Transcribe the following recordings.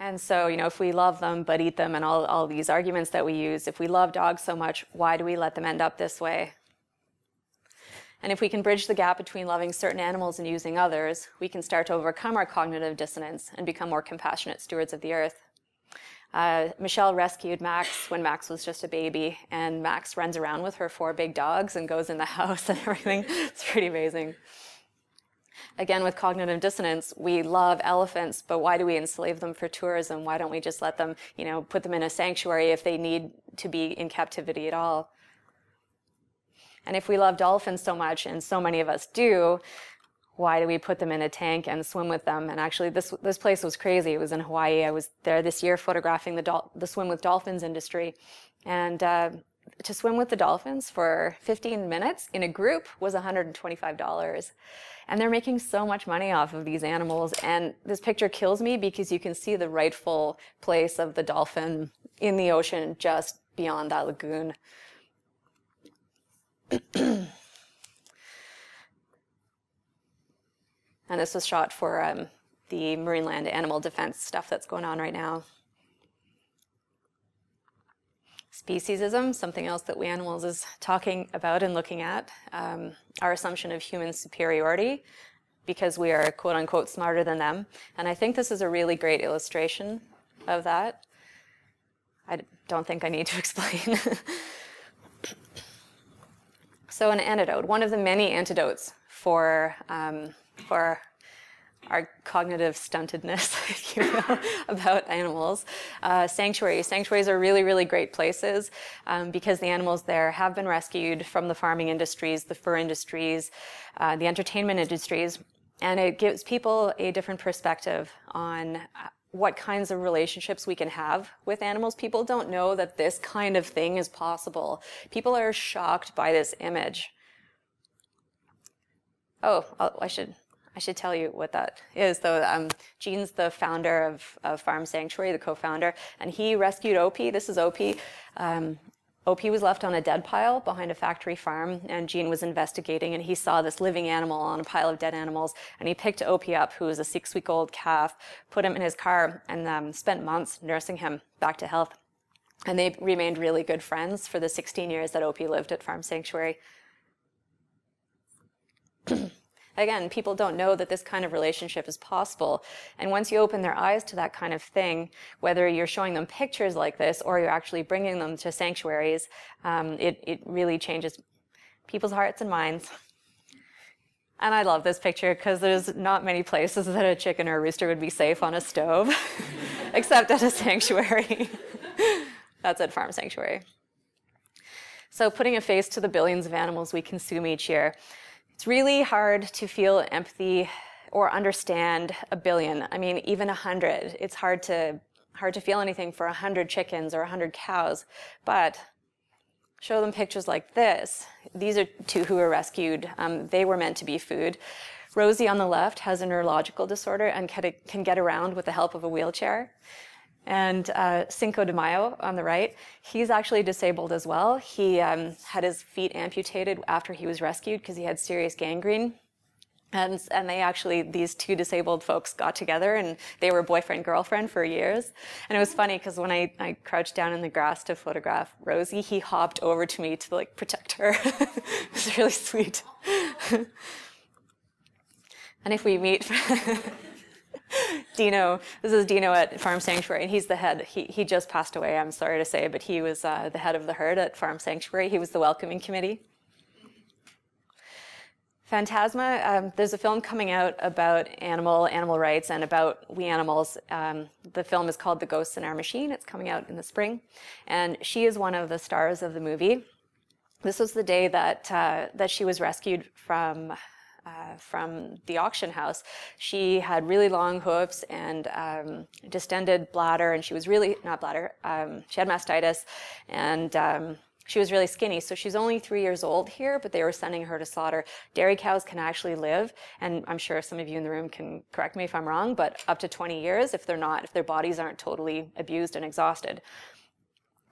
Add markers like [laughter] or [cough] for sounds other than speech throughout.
And so, you know, if we love them but eat them and all, all these arguments that we use, if we love dogs so much, why do we let them end up this way? And if we can bridge the gap between loving certain animals and using others, we can start to overcome our cognitive dissonance and become more compassionate stewards of the earth. Uh, Michelle rescued Max when Max was just a baby, and Max runs around with her four big dogs and goes in the [laughs] house and everything. It's pretty amazing. Again, with cognitive dissonance, we love elephants, but why do we enslave them for tourism? Why don't we just let them, you know, put them in a sanctuary if they need to be in captivity at all? And if we love dolphins so much, and so many of us do, why do we put them in a tank and swim with them? And actually, this this place was crazy. It was in Hawaii. I was there this year photographing the the swim with dolphins industry, and uh, to swim with the dolphins for 15 minutes in a group was $125. And they're making so much money off of these animals. And this picture kills me because you can see the rightful place of the dolphin in the ocean just beyond that lagoon. [clears throat] and this was shot for um, the Marineland animal defense stuff that's going on right now. Speciesism, something else that We Animals is talking about and looking at. Um, our assumption of human superiority because we are quote unquote smarter than them. And I think this is a really great illustration of that. I don't think I need to [laughs] explain. So an antidote, one of the many antidotes for, um, for our cognitive stuntedness, [laughs] if you will, [laughs] about animals. Uh, sanctuaries. Sanctuaries are really, really great places um, because the animals there have been rescued from the farming industries, the fur industries, uh, the entertainment industries, and it gives people a different perspective on what kinds of relationships we can have with animals. People don't know that this kind of thing is possible. People are shocked by this image. Oh, I should I should tell you what that is. Though um, Gene's the founder of, of Farm Sanctuary, the co-founder, and he rescued Opie. This is Opie. Um, Opie was left on a dead pile behind a factory farm, and Gene was investigating, and he saw this living animal on a pile of dead animals, and he picked Opie up, who was a six-week-old calf, put him in his car, and um, spent months nursing him back to health. And they remained really good friends for the 16 years that Opie lived at Farm Sanctuary. [clears throat] Again, people don't know that this kind of relationship is possible. And once you open their eyes to that kind of thing, whether you're showing them pictures like this or you're actually bringing them to sanctuaries, um, it, it really changes people's hearts and minds. And I love this picture because there's not many places that a chicken or a rooster would be safe on a stove, [laughs] except at a sanctuary. [laughs] That's at Farm Sanctuary. So putting a face to the billions of animals we consume each year, it's really hard to feel empathy or understand a billion. I mean, even a hundred. It's hard to hard to feel anything for a hundred chickens or a hundred cows. But show them pictures like this. These are two who were rescued. Um, they were meant to be food. Rosie on the left has a neurological disorder and can get around with the help of a wheelchair. And uh, Cinco de Mayo on the right, he's actually disabled as well. He um, had his feet amputated after he was rescued because he had serious gangrene. And, and they actually, these two disabled folks got together and they were boyfriend girlfriend for years. And it was funny because when I, I crouched down in the grass to photograph Rosie, he hopped over to me to like protect her. [laughs] it was really sweet. [laughs] and if we meet, [laughs] [laughs] Dino, this is Dino at Farm Sanctuary, and he's the head. He, he just passed away, I'm sorry to say, but he was uh, the head of the herd at Farm Sanctuary. He was the welcoming committee. Phantasma, um, there's a film coming out about animal, animal rights, and about we animals. Um, the film is called The Ghosts in Our Machine. It's coming out in the spring. And she is one of the stars of the movie. This was the day that, uh, that she was rescued from uh, from the auction house. She had really long hooves and um, distended bladder, and she was really, not bladder, um, she had mastitis, and um, she was really skinny. So she's only three years old here, but they were sending her to slaughter. Dairy cows can actually live, and I'm sure some of you in the room can correct me if I'm wrong, but up to 20 years if they're not, if their bodies aren't totally abused and exhausted.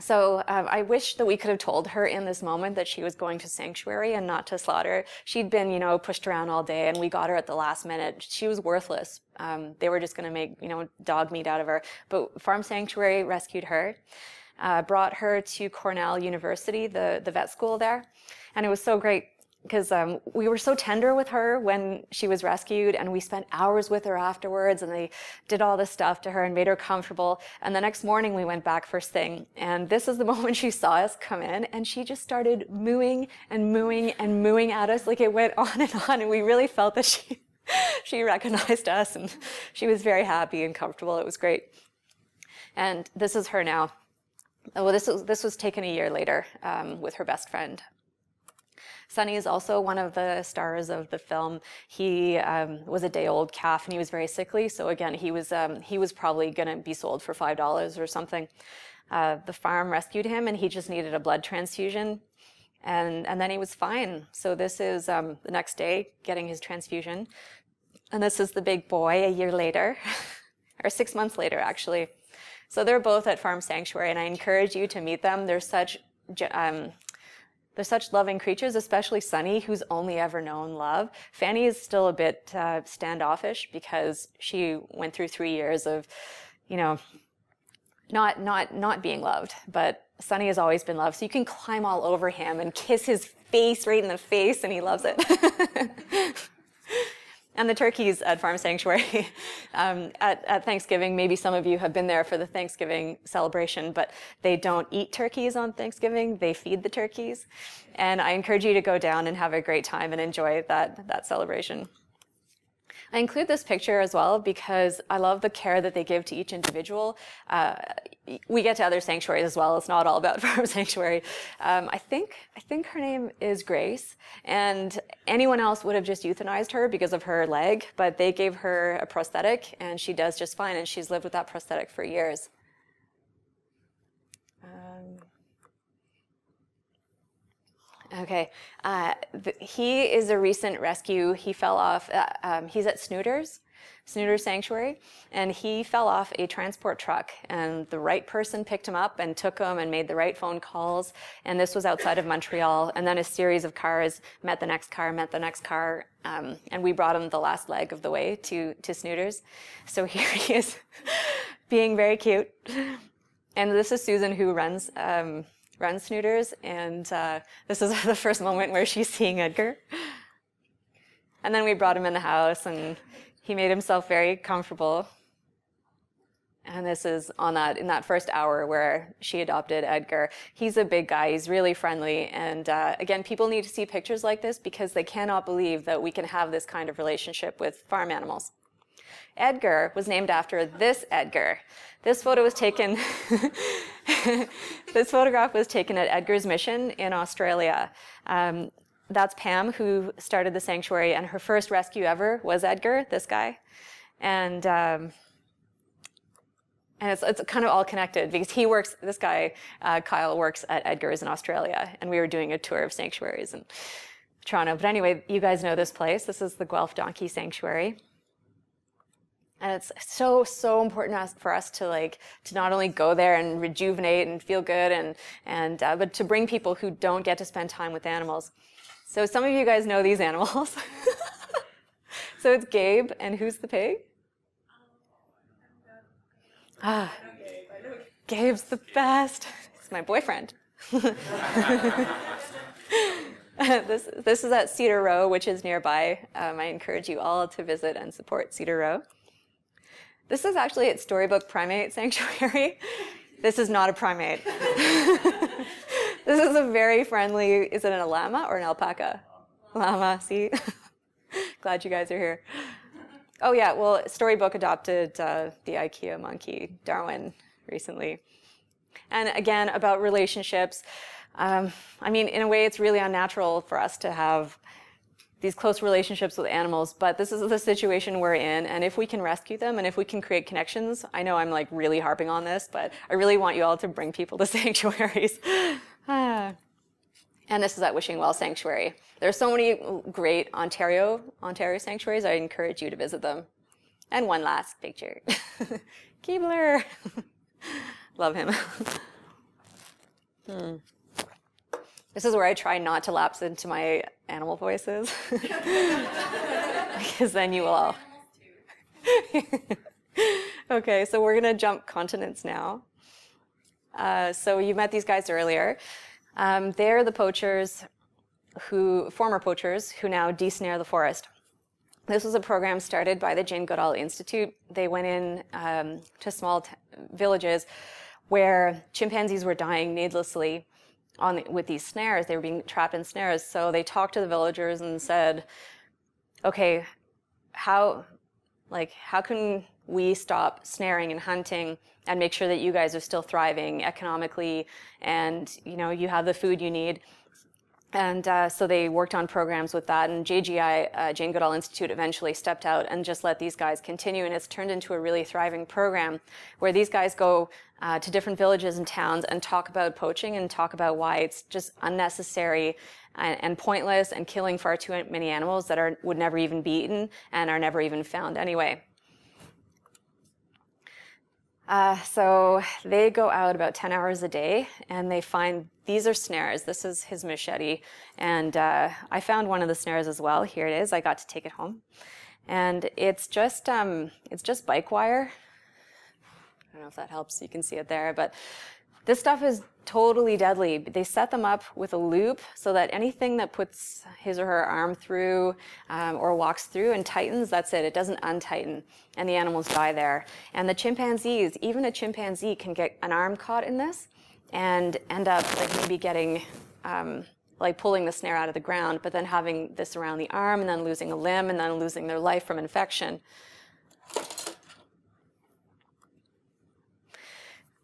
So um, I wish that we could have told her in this moment that she was going to sanctuary and not to slaughter. She'd been, you know, pushed around all day, and we got her at the last minute. She was worthless. Um, they were just going to make, you know, dog meat out of her. But Farm Sanctuary rescued her, uh, brought her to Cornell University, the the vet school there, and it was so great because um, we were so tender with her when she was rescued and we spent hours with her afterwards and they did all this stuff to her and made her comfortable. And the next morning we went back first thing and this is the [laughs] moment she saw us come in and she just started mooing and mooing and mooing at us like it went [laughs] on and on and we really felt that she [laughs] she recognized us and she was very happy and comfortable. It was great. And this is her now. Well this was this was taken a year later um, with her best friend Sunny is also one of the stars of the film. He um, was a day-old calf and he was very sickly. So again, he was um, he was probably going to be sold for five dollars or something. Uh, the farm rescued him and he just needed a blood transfusion. And, and then he was fine. So this is um, the next day getting his transfusion. And this is the big boy a year later, [laughs] or six months later, actually. So they're both at Farm Sanctuary, and I encourage you to meet them. They're such um, they're such loving creatures, especially Sunny, who's only ever known love. Fanny is still a bit uh, standoffish because she went through three years of, you know, not not not being loved. But Sunny has always been loved, so you can climb all over him and kiss his face right in the face, and he loves it. [laughs] and the turkeys at Farm Sanctuary [laughs] um, at, at, Thanksgiving. Maybe some of you have been there for the Thanksgiving celebration, but they don't eat turkeys on Thanksgiving. They feed the turkeys. And I encourage you to go down and have a great time and enjoy that, that celebration. I include this picture as well because I love the care that they give to each individual. Uh, we get to other sanctuaries as well. It's not all about [laughs] Farm Sanctuary. Um, I think I think her name is Grace, and anyone else would have just euthanized her because of her leg, but they gave her a prosthetic, and she does just fine, and she's lived with that prosthetic for years. Okay. Uh, he is a recent rescue. He fell off, uh, um, he's at Snooters, Snooters Sanctuary, and he fell off a transport truck. And the right person picked him up and took him and made the right phone calls. And this was outside of Montreal. And then a series of cars met the next car, met the next car. Um, and we brought him the last leg of the way to, to Snooters. So [laughs] here he is being very cute. And this is Susan who runs. Um, run snooters, and uh, this is [laughs] the first moment where she's seeing Edgar. And then we brought him in the house, and he made himself very comfortable. And this is on that in that first hour where she adopted Edgar. He's a big guy. He's really friendly. And uh, again, people need to see pictures like this because they cannot believe that we can have this kind of relationship with farm animals. Edgar was named after this Edgar. This photo was taken, [laughs] this photograph was taken at Edgar's mission in Australia. Um, that's Pam, who started the sanctuary, and her first rescue ever was Edgar, this guy. And, um, and it's, it's kind of all connected because he works, this guy, uh, Kyle, works at Edgar's in Australia, and we were doing a tour of sanctuaries in Toronto. But anyway, you guys know this place. This is the Guelph Donkey Sanctuary and it's so so important for us to like to not only go there and rejuvenate and feel good and and uh, but to bring people who don't get to spend time with animals. So some of you guys know these animals. [laughs] So it's gabe and who's the pig? Ah gabe's the best. He's my boyfriend. [laughs] This, this is at Cedar Row, which is nearby. Um, I encourage you all to visit and support Cedar Row. This is actually at Storybook Primate Sanctuary. [laughs] this is not a primate. [laughs] this is a very friendly, is it a llama or an alpaca? Llama, see? [laughs] Glad you guys are here. Oh yeah, well, Storybook adopted uh, the IKEA monkey, Darwin, recently. And again, about relationships. Um, I mean, in a way, it's really unnatural for us to have these close relationships with animals, but this is the situation we're in. And if we can rescue them and if we can create connections, I know I'm like really harping on this, but I really want you all to bring people to [laughs] sanctuaries. [sighs] and this is at Wishing Well Sanctuary. There are so many great Ontario, Ontario sanctuaries. I encourage you to visit them. And one last picture. [laughs] Keebler. [laughs] Love him. Hmm. This is where I try not to lapse into my animal voices. [laughs] because then you will all. [laughs] okay, so we're going to jump continents now. Uh, so you met these guys earlier. Um, they're the poachers who, former poachers, who now desnare the forest. This was a program started by the Jane Goodall Institute. They went in um, to small villages where chimpanzees were dying needlessly on the, with these snares. They were being trapped in snares. So they talked to the villagers and said, "Okay, how, like, how can we stop snaring and hunting and make sure that you guys are still thriving economically and you know you have the food you need and uh, so they worked on programs with that and jgi uh, jane goodall institute eventually stepped out and just let these guys continue and it's turned into a really thriving program where these guys go uh, to different villages and towns and talk about poaching and talk about why it's just unnecessary and, and pointless and killing far too many animals that are would never even be eaten and are never even found. Anyway uh, so they go out about 10 hours a day and they find these are snares. This is his machete. And uh, I found one of the snares as well. Here it is. I got to take it home. And it's just, um, it's just bike wire. I don't know if that helps. You can see it there. But this stuff is totally deadly. They set them up with a loop so that anything that puts his or her arm through um, or walks through and tightens, that's it. It doesn't untighten, and the animals die there. And the chimpanzees, even a chimpanzee can get an arm caught in this and end up like maybe getting um, like pulling the snare out of the ground, but then having this around the arm and then losing a limb and then losing their life from infection.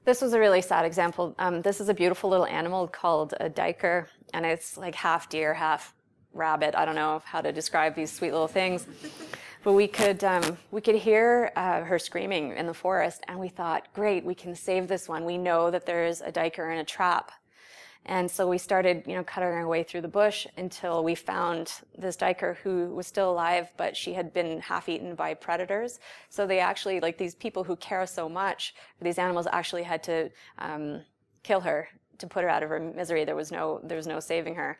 This was a really sad example. Um, this is a beautiful little animal called a duiker, and it's like half deer, half rabbit. I don't know how to describe these sweet little things. But we could, um, we could hear uh, her screaming in the forest, and we thought, great, we can save this one. We know that there's a duiker in a trap. And so we started, you know, cutting our way through the bush until we found this duiker who was still alive, but she had been half eaten by predators. So they actually, like these people who care so much these animals, actually had to um, kill her to put her out of her misery. There was no, there was no saving her.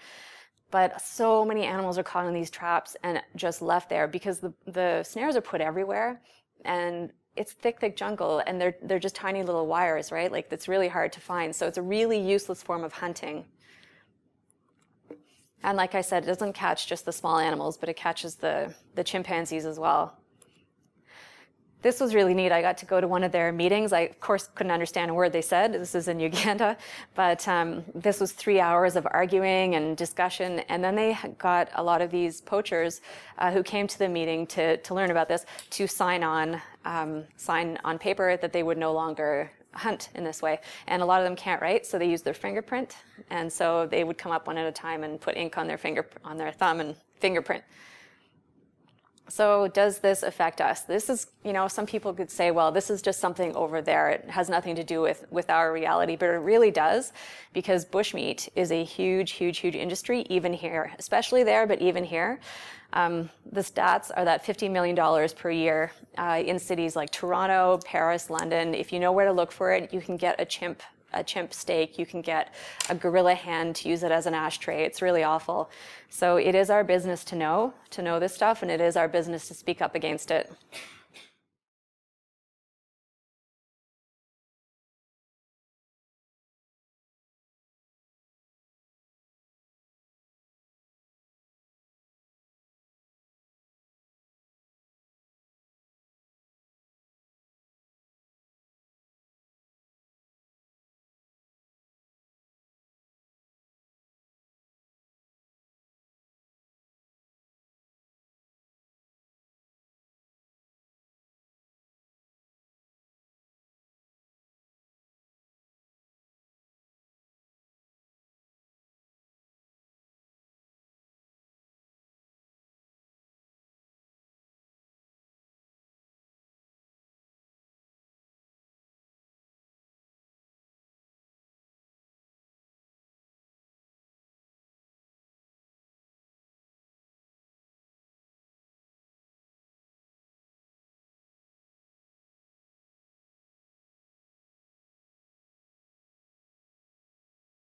But so many animals are caught in these traps and just left there because the, the snares are put everywhere. And it's thick, thick jungle, and they're they're just tiny little wires, right? Like that's really hard to find. So it's a really useless form of hunting. And like I said, it doesn't catch just the small animals, but it catches the the chimpanzees as well this was really neat. I got to go to one of their meetings. I, of course, couldn't understand a word they said. This is in Uganda. [laughs] But um, this was three hours of arguing and discussion. And then they got a lot of these poachers uh, who came to the meeting to, to learn about this to sign on, um, sign on paper that they would no longer hunt in this way. And a lot of them can't write, so they use their fingerprint. And so they would come up one at a time and put ink on their finger, on their thumb and fingerprint. So does this affect us? This is, you know, some people could say, well, this is just something over there. It has nothing to do with, with our reality, but it really does because bushmeat is a huge, huge, huge industry, even here, especially there, but even here. Um, the stats are that $50 million per year uh, in cities like Toronto, Paris, London. If you know where to look for it, you can get a chimp a chimp steak, you can get a gorilla hand to use it as an ashtray. It's really awful. So it is our business to know, to know this stuff, and it is our business to speak up against it.